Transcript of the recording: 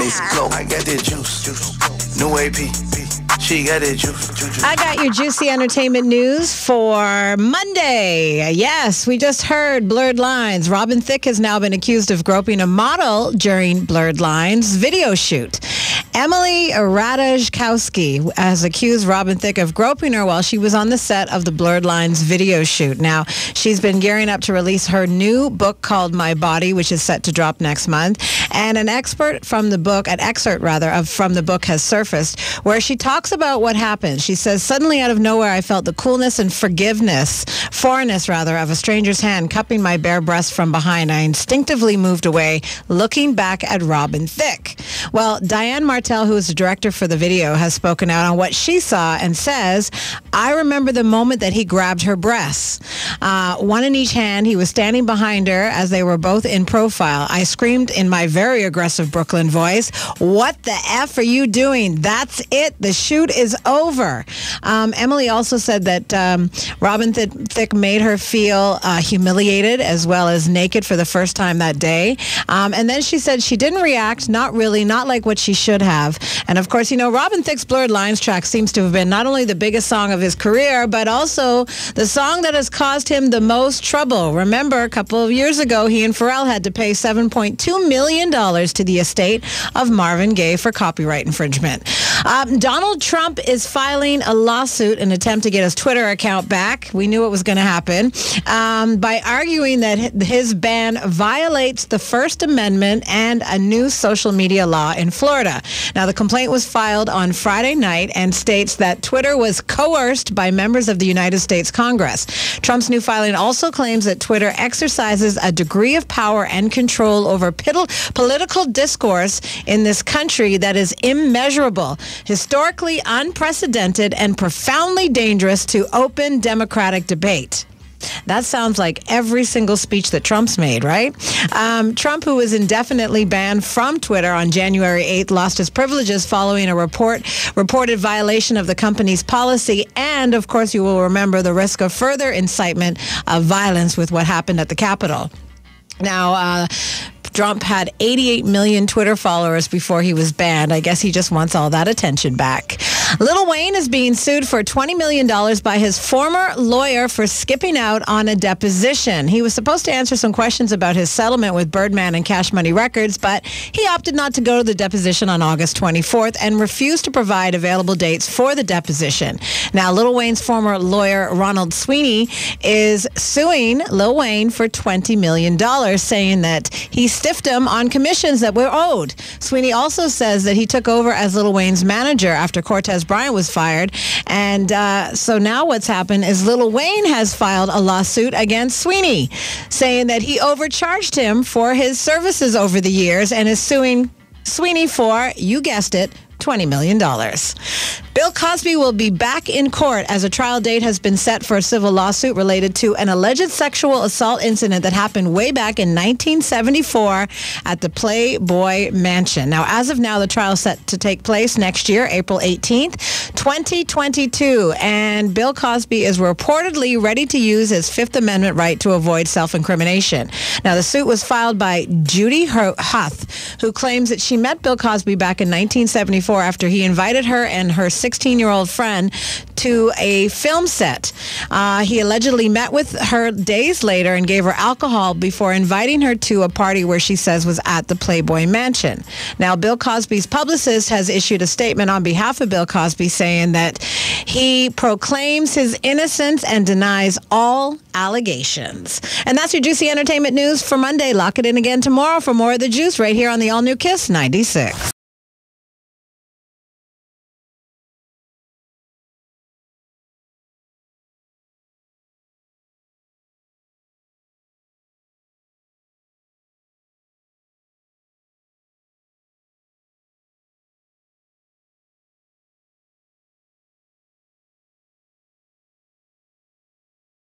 Let's go. I got that juice. juice. New AP. She got that juice. juice. I got your juicy entertainment news for Monday. Yes, we just heard Blurred Lines. Robin Thicke has now been accused of groping a model during Blurred Lines video shoot. Emily Ratajkowski has accused Robin Thicke of groping her while she was on the set of the Blurred Lines video shoot. Now, she's been gearing up to release her new book called My Body, which is set to drop next month. And an expert from the book, an excerpt rather, of from the book has surfaced where she talks about what happened. She says, suddenly out of nowhere, I felt the coolness and forgiveness, foreignness rather, of a stranger's hand cupping my bare breast from behind. I instinctively moved away, looking back at Robin Thicke. Well, Diane Martel, who is the director for the video, has spoken out on what she saw and says, I remember the moment that he grabbed her breasts. Uh, one in each hand. He was standing behind her as they were both in profile. I screamed in my very aggressive Brooklyn voice, What the F are you doing? That's it. The shoot is over. Um, Emily also said that um, Robin Th- Thicke made her feel uh, humiliated as well as naked for the first time that day. Um, and then she said she didn't react, not really, not like what she should have. And of course, you know, Robin Thicke's Blurred Lines track seems to have been not only the biggest song of his career, but also the song that has caused him the most trouble. Remember, a couple of years ago, he and Pharrell had to pay $7.2 million to the estate of Marvin Gaye for copyright infringement. Um, Donald Trump is filing a lawsuit in an attempt to get his Twitter account back. We knew it was going to happen um, by arguing that his ban violates the First Amendment and a new social media law in Florida. Now, the complaint was filed on Friday night and states that Twitter was coerced by members of the United States Congress. Trump's new filing also claims that Twitter exercises a degree of power and control over political discourse in this country that is immeasurable historically unprecedented and profoundly dangerous to open democratic debate. That sounds like every single speech that Trump's made, right? Um, Trump, who was indefinitely banned from Twitter on January 8th, lost his privileges following a report reported violation of the company's policy, and of course, you will remember the risk of further incitement of violence with what happened at the Capitol. Now, uh, Trump had 88 million Twitter followers before he was banned. I guess he just wants all that attention back. Lil Wayne is being sued for $20 million by his former lawyer for skipping out on a deposition. He was supposed to answer some questions about his settlement with Birdman and Cash Money Records, but he opted not to go to the deposition on August 24th and refused to provide available dates for the deposition. Now, Lil Wayne's former lawyer, Ronald Sweeney, is suing Lil Wayne for $20 million, saying that he stiffed him on commissions that were owed. Sweeney also says that he took over as Lil Wayne's manager after Cortez Bryant was fired. And uh, so now what's happened is Lil Wayne has filed a lawsuit against Sweeney, saying that he overcharged him for his services over the years and is suing Sweeney for, you guessed it, $20 million. Bill Cosby will be back in court as a trial date has been set for a civil lawsuit related to an alleged sexual assault incident that happened way back in 1974 at the Playboy Mansion. Now, as of now, the trial is set to take place next year, April 18th, 2022. And Bill Cosby is reportedly ready to use his Fifth Amendment right to avoid self-incrimination. Now, the suit was filed by Judy Huth, who claims that she met Bill Cosby back in 1974 after he invited her and her 16-year-old friend to a film set. Uh, he allegedly met with her days later and gave her alcohol before inviting her to a party where she says was at the Playboy Mansion. Now, Bill Cosby's publicist has issued a statement on behalf of Bill Cosby saying that he proclaims his innocence and denies all allegations. And that's your juicy entertainment news for Monday. Lock it in again tomorrow for more of the juice right here on the all new Kiss 96.